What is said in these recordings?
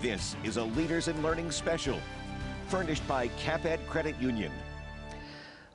This is a Leaders in Learning special, furnished by CapEd Credit Union.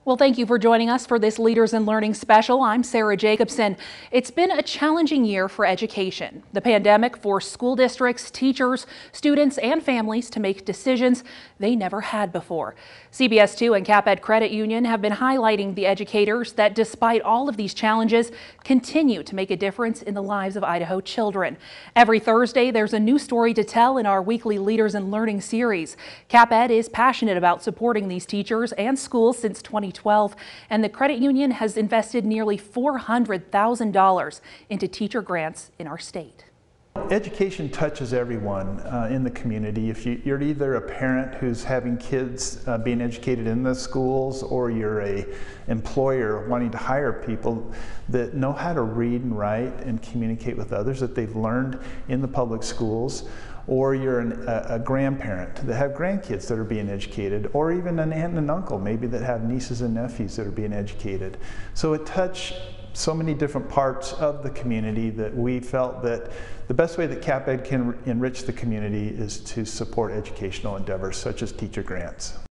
Well, thank you for joining us for this Leaders in Learning special. I'm Sarah Jacobsen. It's been a challenging year for education. The pandemic forced school districts, teachers, students, and families to make decisions they never had before. CBS 2 and CapEd Credit Union have been highlighting the educators that, despite all of these challenges, continue to make a difference in the lives of Idaho children. Every Thursday, there's a new story to tell in our weekly Leaders in Learning series. CapEd is passionate about supporting these teachers and schools since 2020. 2012, and the credit union has invested nearly $400,000 into teacher grants in our state. Education touches everyone uh, in the community. If you, are either a parent who's having kids uh, being educated in the schools or you're a employer wanting to hire people that know how to read and write and communicate with others that they've learned in the public schools, or you're an, a, a, grandparent that have grandkids that are being educated, or even an aunt and an uncle maybe that have nieces and nephews that are being educated. So it touched so many different parts of the community that we felt that the best way that CapEd can enrich the community is to support educational endeavors such as teacher grants.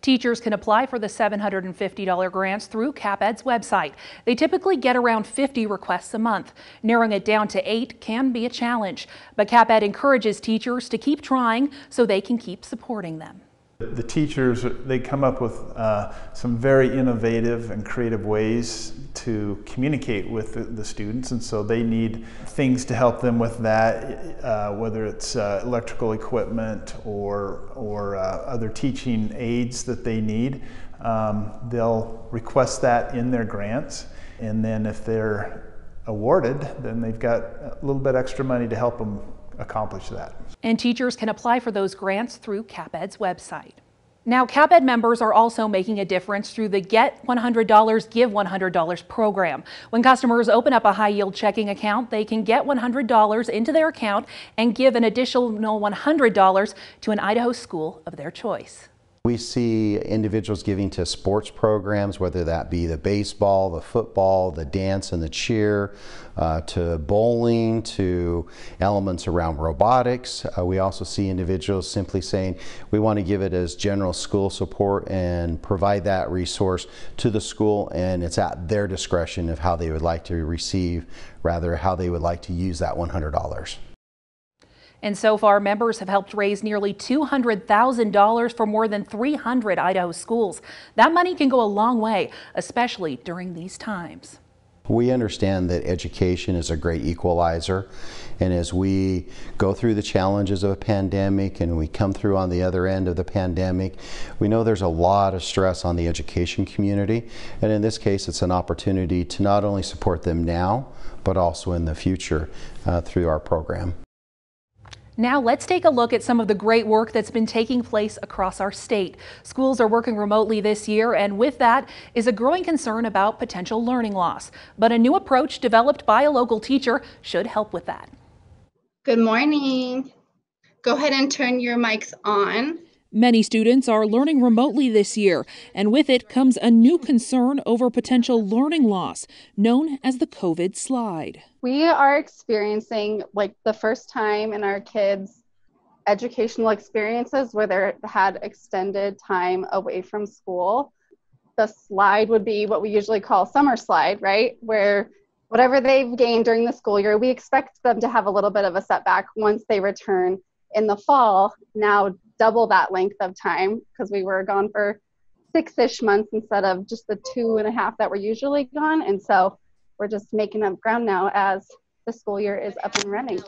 Teachers can apply for the $750 grants through CapEd's website. They typically get around 50 requests a month. Narrowing it down to eight can be a challenge, but CapEd encourages teachers to keep trying so they can keep supporting them. The teachers, they come up with uh, some very innovative and creative ways to communicate with the, the, students, and so they need things to help them with that, uh, whether it's uh, electrical equipment or, or uh, other teaching aids that they need. Um, they'll request that in their grants, and then if they're awarded, then they've got a little bit extra money to help them accomplish that. And teachers can apply for those grants through CapEd's website. Now, CapEd members are also making a difference through the Get $100, Give $100 program. When customers open up a high yield checking account, they can get $100 into their account and give an additional $100 to an Idaho school of their choice. We see individuals giving to sports programs, whether that be the baseball, the football, the dance and the cheer, uh, to bowling, to elements around robotics. Uh, we also see individuals simply saying, we want to give it as general school support and provide that resource to the school and it's at their discretion of how they would like to receive, rather how they would like to use that $100. And so far, members have helped raise nearly $200,000 for more than 300 Idaho schools. That money can go a long way, especially during these times. We understand that education is a great equalizer, and as we go through the challenges of a pandemic and we come through on the other end of the pandemic, we know there's a lot of stress on the education community, and in this case, it's an opportunity to not only support them now, but also in the future uh, through our program. Now let's take a look at some of the great work that's been taking place across our state. Schools are working remotely this year and with that is a growing concern about potential learning loss. But a new approach developed by a local teacher should help with that. Good morning. Go ahead and turn your mics on. Many students are learning remotely this year, and with it comes a new concern over potential learning loss, known as the COVID slide. We are experiencing like the first time in our kids' educational experiences where they had extended time away from school. The slide would be what we usually call summer slide, right? Where whatever they've gained during the school year, we expect them to have a little bit of a setback once they return in the fall. Now double that length of time because we were gone for six-ish months instead of just the two and a half that we're usually gone. And so we're just making up ground now as the school year is up and running.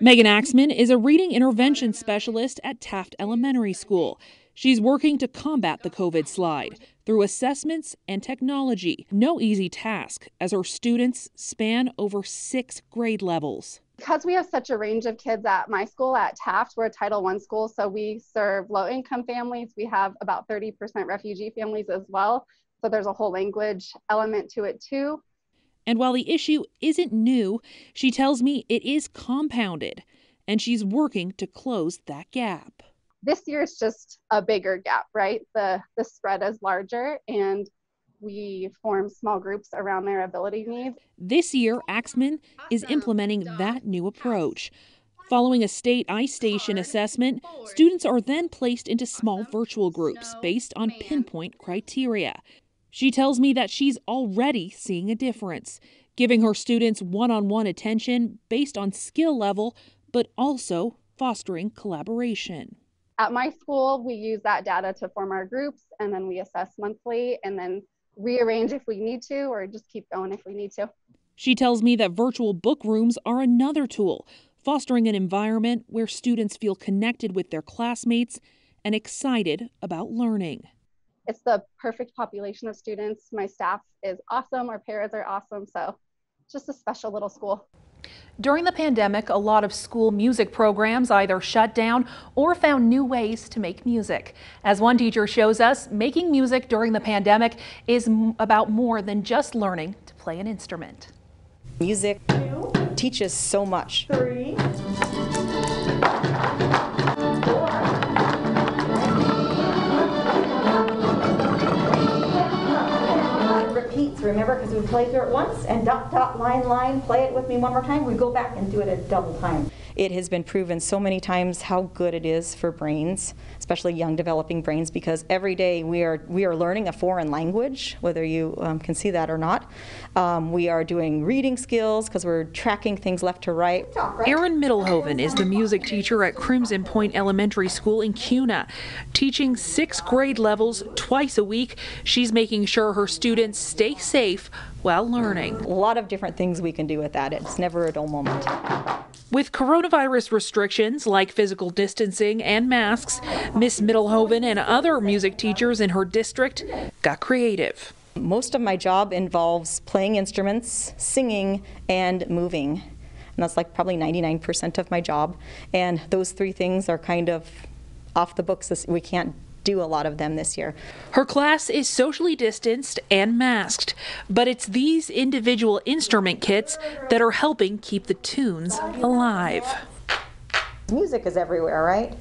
Megan Axman is a reading intervention specialist at Taft Elementary School. She's working to combat the COVID slide through assessments and technology. No easy task as her students span over six grade levels because we have such a range of kids at my school at Taft, we're a Title I school, so we serve low income families. We have about 30% refugee families as well. So there's a whole language element to it too. And while the issue isn't new, she tells me it is compounded, and she's working to close that gap. This year is just a bigger gap, right? The the spread is larger and we form small groups around their ability needs. This year, Axman is implementing that new approach. Following a state iStation assessment, students are then placed into small virtual groups based on pinpoint criteria. She tells me that she's already seeing a difference, giving her students one on one attention based on skill level, but also fostering collaboration. At my school, we use that data to form our groups and then we assess monthly and then rearrange if we need to or just keep going if we need to. She tells me that virtual book rooms are another tool, fostering an environment where students feel connected with their classmates and excited about learning. It's the perfect population of students. My staff is awesome, our parents are awesome, so just a special little school. During the pandemic, a lot of school music programs either shut down or found new ways to make music. As one teacher shows us, making music during the pandemic is about more than just learning to play an instrument. Music teaches so much. Three. Repeats, remember, because we play through it once and dot, dot, line, line, play it with me one more time. We go back and do it a double time. It has been proven so many times how good it is for brains, especially young developing brains, because every day we are we are learning a foreign language, whether you um, can see that or not. Um, we are doing reading skills because we're tracking things left to right. Erin Middlehoven is the music teacher at Crimson Point Elementary School in Kuna. Teaching sixth grade levels twice a week, she's making sure her students stay safe while learning. A lot of different things we can do with that. It's never a dull moment. With coronavirus restrictions like physical distancing and masks, Miss Middlehoven and other music teachers in her district got creative. Most of my job involves playing instruments, singing, and moving. And that's like probably 99% of my job. And those three things are kind of off the books. We can't do a lot of them this year. Her class is socially distanced and masked, but it's these individual instrument kits that are helping keep the tunes alive. Music is everywhere, right?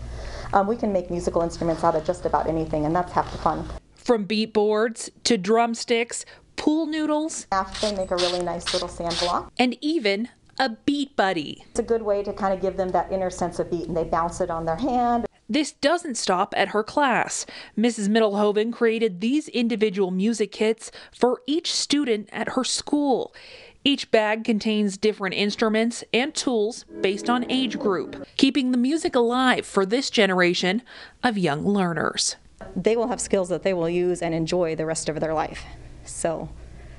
Um, we can make musical instruments out of just about anything, and that's half the fun. From beat boards to drumsticks, pool noodles. They make a really nice little sand block. And even a beat buddy. It's a good way to kind of give them that inner sense of beat, and they bounce it on their hand. This doesn't stop at her class. Mrs. Middlehoven created these individual music kits for each student at her school. Each bag contains different instruments and tools based on age group, keeping the music alive for this generation of young learners. They will have skills that they will use and enjoy the rest of their life. So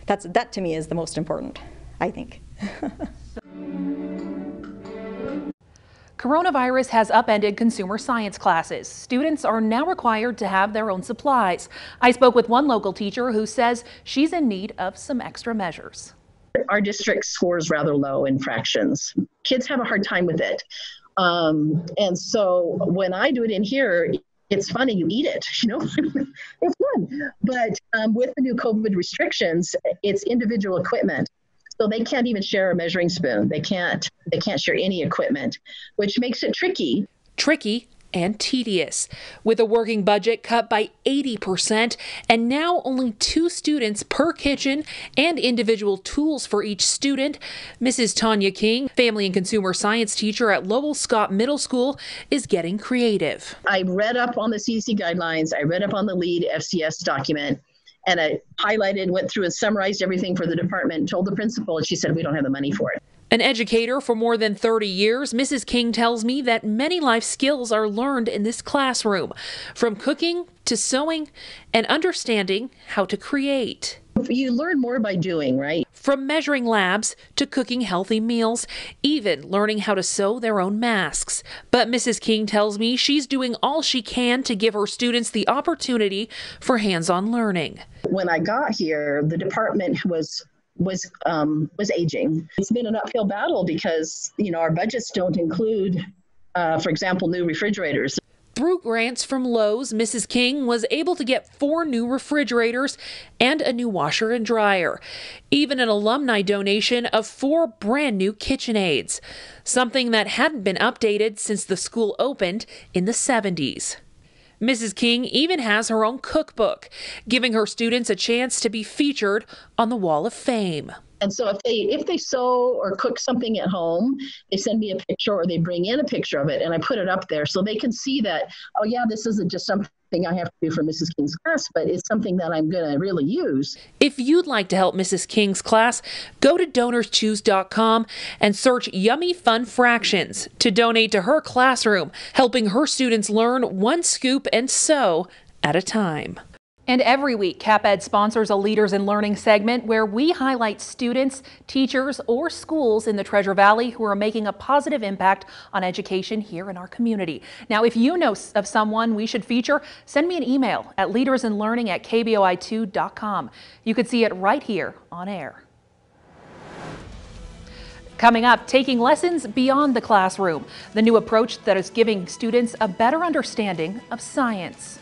that's that to me is the most important, I think. Coronavirus has upended consumer science classes. Students are now required to have their own supplies. I spoke with one local teacher who says she's in need of some extra measures. Our district scores rather low in fractions. Kids have a hard time with it. Um, and so when I do it in here, it's funny you eat it you know it's fun but um, with the new covid restrictions it's individual equipment so they can't even share a measuring spoon. They can't they can't share any equipment, which makes it tricky. Tricky and tedious. With a working budget cut by 80%, and now only two students per kitchen and individual tools for each student, Mrs. Tanya King, family and consumer science teacher at Lowell Scott Middle School, is getting creative. I read up on the CDC guidelines, I read up on the LEAD FCS document, and I highlighted, and went through and summarized everything for the department, told the principal, and she said, We don't have the money for it. An educator for more than 30 years, Mrs. King tells me that many life skills are learned in this classroom, from cooking to sewing and understanding how to create. You learn more by doing, right? From measuring labs to cooking healthy meals, even learning how to sew their own masks. But Mrs. King tells me she's doing all she can to give her students the opportunity for hands on learning. When I got here, the department was was um, was aging. It's been an uphill battle because you know our budgets don't include, uh, for example, new refrigerators. Through grants from Lowe's, Mrs. King was able to get four new refrigerators and a new washer and dryer, even an alumni donation of four brand new KitchenAids, something that hadn't been updated since the school opened in the 70s. Mrs. King even has her own cookbook, giving her students a chance to be featured on the Wall of Fame. And so if they if they sew or cook something at home, they send me a picture or they bring in a picture of it and I put it up there so they can see that, oh yeah, this isn't just something I have to do for Mrs. King's class, but it's something that I'm going to really use. If you'd like to help Mrs. King's class, go to donorschoose.com and search Yummy Fun Fractions to donate to her classroom, helping her students learn one scoop and sew at a time. And every week, CapEd sponsors a Leaders in Learning segment where we highlight students, teachers, or schools in the Treasure Valley who are making a positive impact on education here in our community. Now, if you know of someone we should feature, send me an email at leadersinlearning at kboi2.com. You could see it right here on air. Coming up, taking lessons beyond the classroom, the new approach that is giving students a better understanding of science.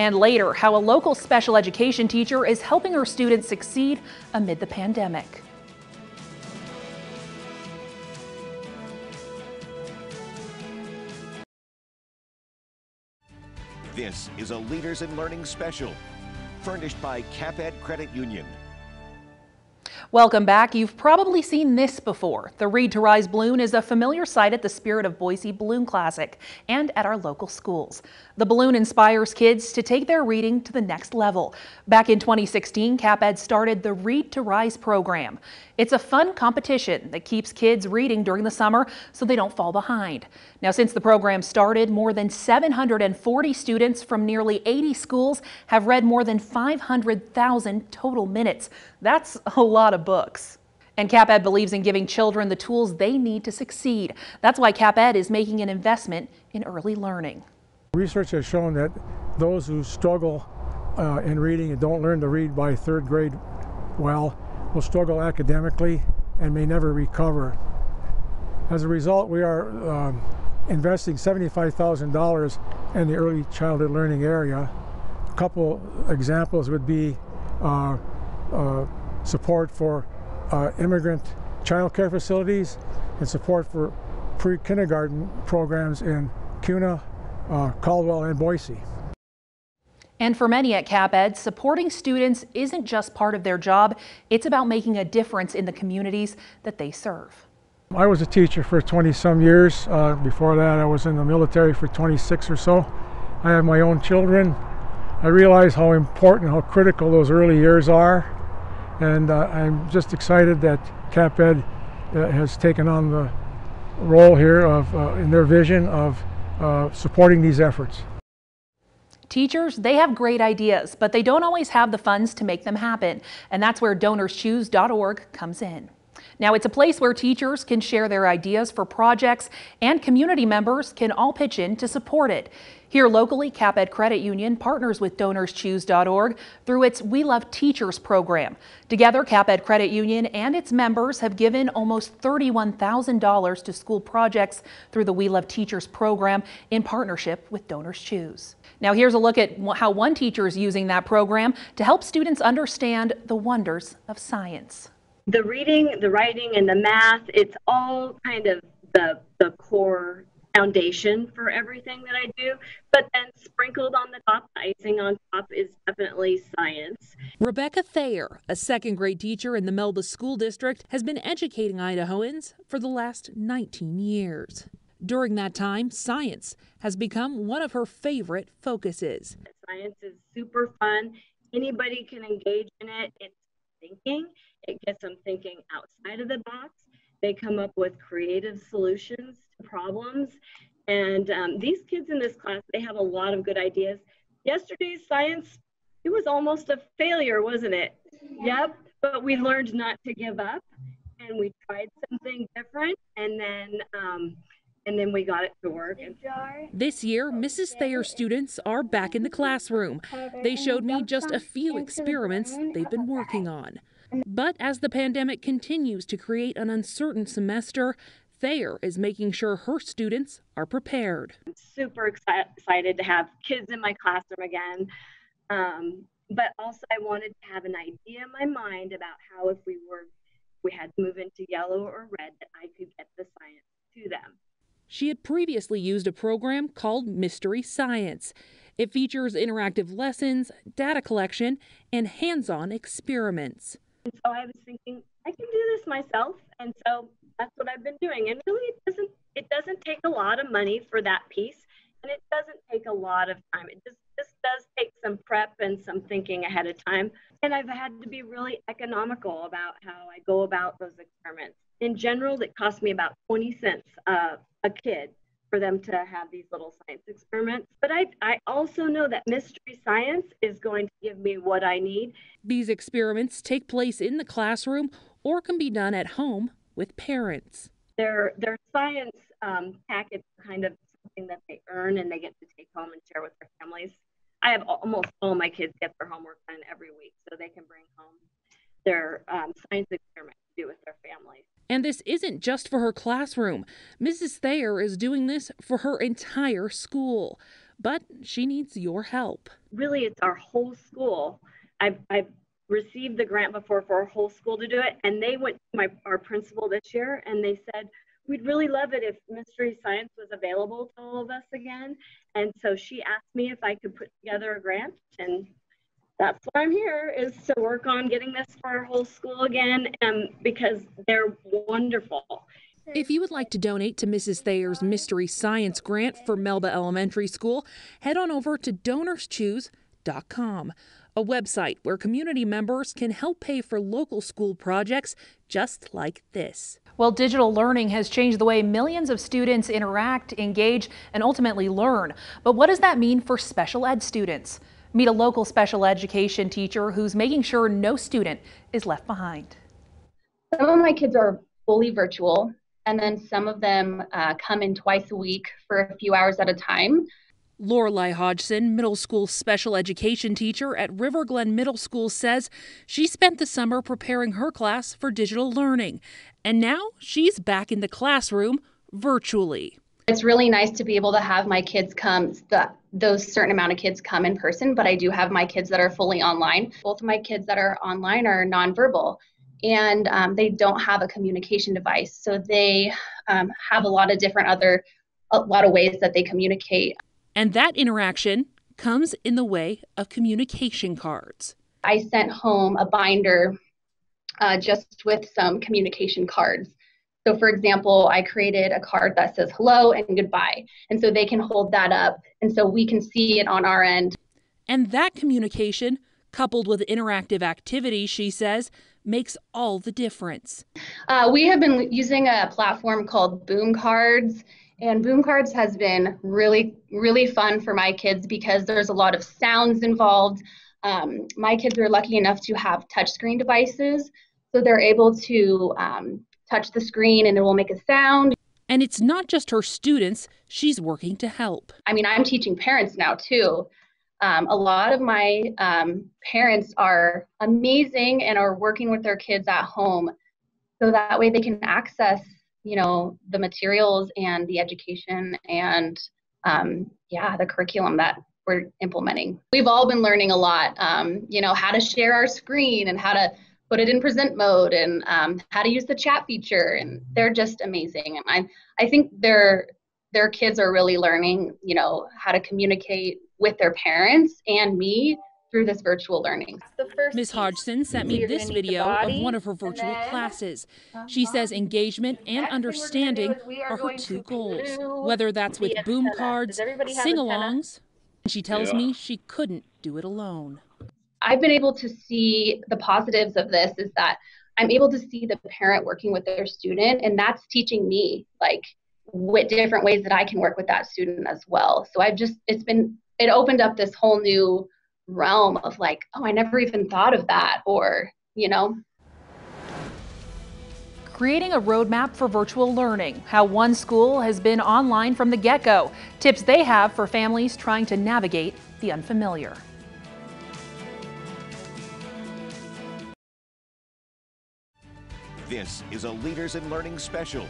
And later, how a local special education teacher is helping her students succeed amid the pandemic. This is a Leaders in Learning special, furnished by CapEd Credit Union. Welcome back. You've probably seen this before. The Read to Rise balloon is a familiar sight at the Spirit of Boise Balloon Classic and at our local schools. The balloon inspires kids to take their reading to the next level. Back in 2016, CapEd started the Read to Rise program. It's a fun competition that keeps kids reading during the summer so they don't fall behind. Now, since the program started, more than 740 students from nearly 80 schools have read more than 500,000 total minutes. That's a lot of books. And CapEd believes in giving children the tools they need to succeed. That's why CapEd is making an investment in early learning. Research has shown that those who struggle uh, in reading and don't learn to read by third grade well will struggle academically and may never recover. As a result, we are um, investing $75,000 in the early childhood learning area. A couple examples would be uh, uh, support for uh, immigrant child care facilities and support for pre-kindergarten programs in Kuna, uh, Caldwell, and Boise. And for many at CapEd, supporting students isn't just part of their job, it's about making a difference in the communities that they serve. I was a teacher for 20 some years. Uh, before that, I was in the military for 26 or so. I have my own children. I realize how important, how critical those early years are. And uh, I'm just excited that CapEd uh, has taken on the role here of, uh, in their vision of uh, supporting these efforts. Teachers, they have great ideas, but they don't always have the funds to make them happen. And that's where donorschoose.org comes in. Now, it's a place where teachers can share their ideas for projects and community members can all pitch in to support it. Here locally, CapEd Credit Union partners with DonorsChoose.org through its We Love Teachers program. Together, CapEd Credit Union and its members have given almost $31,000 to school projects through the We Love Teachers program in partnership with Donors Choose. Now here's a look at how one teacher is using that program to help students understand the wonders of science. The reading, the writing, and the math, it's all kind of the, the core foundation for everything that I do. But then sprinkled on the top, icing on top is definitely science. Rebecca Thayer, a second grade teacher in the Melba School District, has been educating Idahoans for the last 19 years. During that time, science has become one of her favorite focuses. Science is super fun. Anybody can engage in it. It's thinking, it gets them thinking outside of the box. They come up with creative solutions to problems. And um, these kids in this class, they have a lot of good ideas. Yesterday's science, it was almost a failure, wasn't it? Yep. But we learned not to give up and we tried something different. And then, um, and then we got it to work. This year, Mrs. Thayer students are back in the classroom. They showed me just a few experiments they've been working on. But as the pandemic continues to create an uncertain semester, Thayer is making sure her students are prepared. I'm super excited to have kids in my classroom again. Um, but also, I wanted to have an idea in my mind about how, if we were, we had to move into yellow or red, that I could get the science to them. She had previously used a program called Mystery Science. It features interactive lessons, data collection, and hands on experiments. And so I was thinking, I can do this myself. And so that's what I've been doing. And really it doesn't it doesn't take a lot of money for that piece. And it doesn't take a lot of time. It just just does take some prep and some thinking ahead of time. And I've had to be really economical about how I go about those experiments. In general, it cost me about 20 cents uh, a kid for them to have these little science experiments. But I, I also know that mystery science is going to give me what I need. These experiments take place in the classroom or can be done at home with parents. Their, their science um, packets kind of something that they earn and they get to take home and share with their families. I have almost all my kids get their homework done every week so they can bring home their um, science experiment to do with their families. And this isn't just for her classroom. Mrs. Thayer is doing this for her entire school. But she needs your help. Really, it's our whole school. I've, I've received the grant before for our whole school to do it. And they went to my, our principal this year and they said, we'd really love it if mystery science was available to all of us again. And so she asked me if I could put together a grant and that's why I'm here is to work on getting this for our whole school again um, because they're wonderful. If you would like to donate to Mrs. Thayer's Mystery Science Grant for Melba Elementary School, head on over to donorschoose.com, a website where community members can help pay for local school projects just like this. Well, digital learning has changed the way millions of students interact, engage, and ultimately learn. But what does that mean for special ed students? Meet a local special education teacher who's making sure no student is left behind. Some of my kids are fully virtual, and then some of them uh, come in twice a week for a few hours at a time. Lorelei Hodgson, middle school special education teacher at River Glen Middle School, says she spent the summer preparing her class for digital learning, and now she's back in the classroom virtually. It's really nice to be able to have my kids come, the, those certain amount of kids come in person, but I do have my kids that are fully online. Both of my kids that are online are nonverbal and um, they don't have a communication device. So they um, have a lot of different other, a lot of ways that they communicate. And that interaction comes in the way of communication cards. I sent home a binder uh, just with some communication cards. So, for example, I created a card that says hello and goodbye. And so they can hold that up. And so we can see it on our end. And that communication, coupled with interactive activities, she says, makes all the difference. Uh, we have been using a platform called Boom Cards. And Boom Cards has been really, really fun for my kids because there's a lot of sounds involved. Um, my kids are lucky enough to have touchscreen devices, so they're able to um, touch the screen and it will make a sound. And it's not just her students, she's working to help. I mean, I'm teaching parents now too. Um, a lot of my um, parents are amazing and are working with their kids at home so that way they can access you know the materials and the education and um, yeah the curriculum that we're implementing we've all been learning a lot um, you know how to share our screen and how to put it in present mode and um, how to use the chat feature and they're just amazing and i i think their their kids are really learning you know how to communicate with their parents and me through this virtual learning. Ms. Hodgson sent me this video of one of her virtual classes. She says engagement and understanding are her two goals, whether that's with boom cards, sing-alongs. She tells me she couldn't do it alone. I've been able to see the positives of this is that I'm able to see the parent working with their student, and that's teaching me like what different ways that I can work with that student as well. So I've just, it's been, it opened up this whole new realm of like, oh, I never even thought of that, or, you know. Creating a roadmap for virtual learning, how one school has been online from the get go, tips they have for families trying to navigate the unfamiliar. This is a Leaders in Learning special,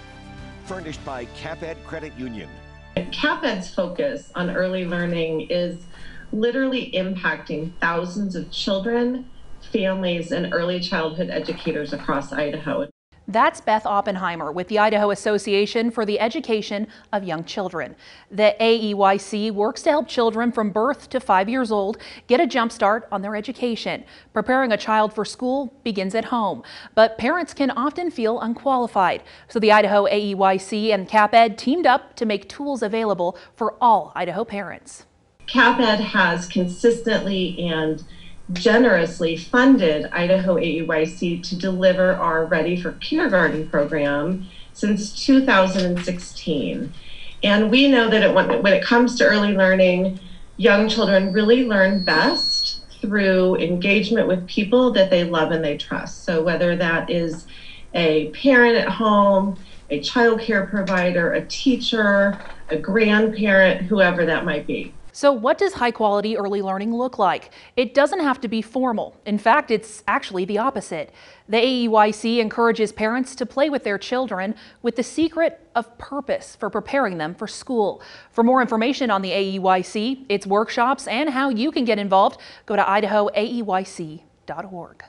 furnished by CapEd Credit Union. CapEd's focus on early learning is literally impacting thousands of children, families, and early childhood educators across Idaho. That's Beth Oppenheimer with the Idaho Association for the Education of Young Children. The AEYC works to help children from birth to five years old get a jump start on their education. Preparing a child for school begins at home, but parents can often feel unqualified. So the Idaho AEYC and CapEd teamed up to make tools available for all Idaho parents. CapEd has consistently and generously funded Idaho AEYC to deliver our Ready for Kindergarten program since 2016. And we know that it, when it comes to early learning, young children really learn best through engagement with people that they love and they trust. So whether that is a parent at home, a child care provider, a teacher, a grandparent, whoever that might be. So what does high quality early learning look like? It doesn't have to be formal. In fact, it's actually the opposite. The AEYC encourages parents to play with their children with the secret of purpose for preparing them for school. For more information on the AEYC, its workshops, and how you can get involved, go to idahoaeyc.org.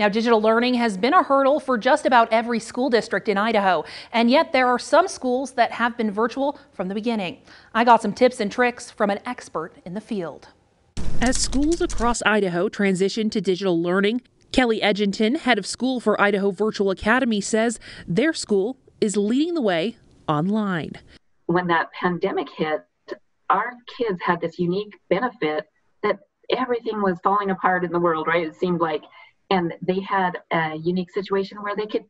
Now, digital learning has been a hurdle for just about every school district in Idaho, and yet there are some schools that have been virtual from the beginning. I got some tips and tricks from an expert in the field. As schools across Idaho transition to digital learning, Kelly Edginton, head of school for Idaho Virtual Academy, says their school is leading the way online. When that pandemic hit, our kids had this unique benefit that everything was falling apart in the world, right? It seemed like and they had a unique situation where they could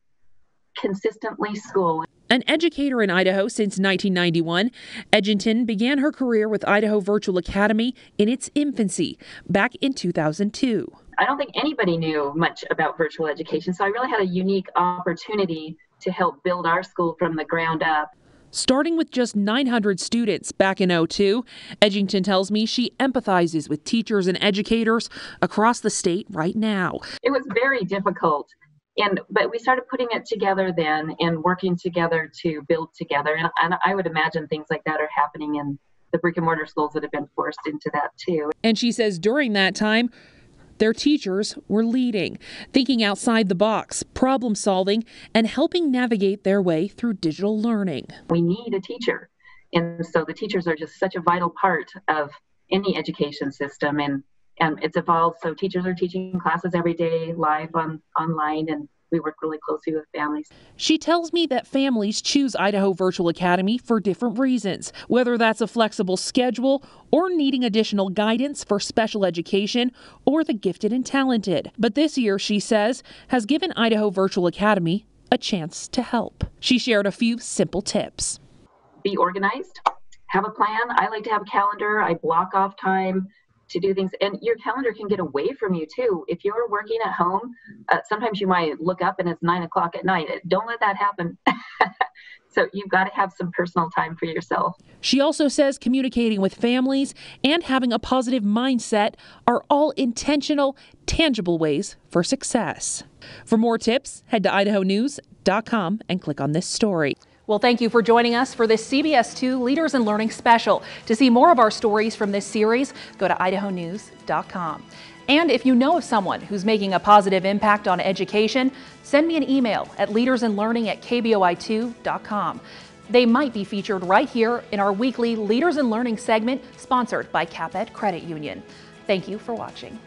consistently school. An educator in Idaho since 1991, Edginton began her career with Idaho Virtual Academy in its infancy back in 2002. I don't think anybody knew much about virtual education, so I really had a unique opportunity to help build our school from the ground up. Starting with just 900 students back in 02, Edginton tells me she empathizes with teachers and educators across the state right now. It was very difficult. And but we started putting it together then and working together to build together. And, and I would imagine things like that are happening in the brick and mortar schools that have been forced into that too. And she says during that time, their teachers were leading, thinking outside the box, problem solving, and helping navigate their way through digital learning. We need a teacher. And so the teachers are just such a vital part of any education system. And, and it's evolved. So teachers are teaching classes every day live on online and we work really closely with families. She tells me that families choose Idaho Virtual Academy for different reasons, whether that's a flexible schedule or needing additional guidance for special education or the gifted and talented. But this year, she says, has given Idaho Virtual Academy a chance to help. She shared a few simple tips. Be organized, have a plan. I like to have a calendar. I block off time to do things and your calendar can get away from you too. If you're working at home uh, sometimes you might look up and it's nine o'clock at night. Don't let that happen. So you've got to have some personal time for yourself. She also says communicating with families and having a positive mindset are all intentional tangible ways for success. For more tips head to idahonews.com and click on this story well, thank you for joining us for this CBS 2 Leaders in Learning special. To see more of our stories from this series, go to idahonews.com. And if you know of someone who's making a positive impact on education, send me an email at leadersinlearning at kboi2.com. They might be featured right here in our weekly Leaders in Learning segment sponsored by CapEd Credit Union. Thank you for watching.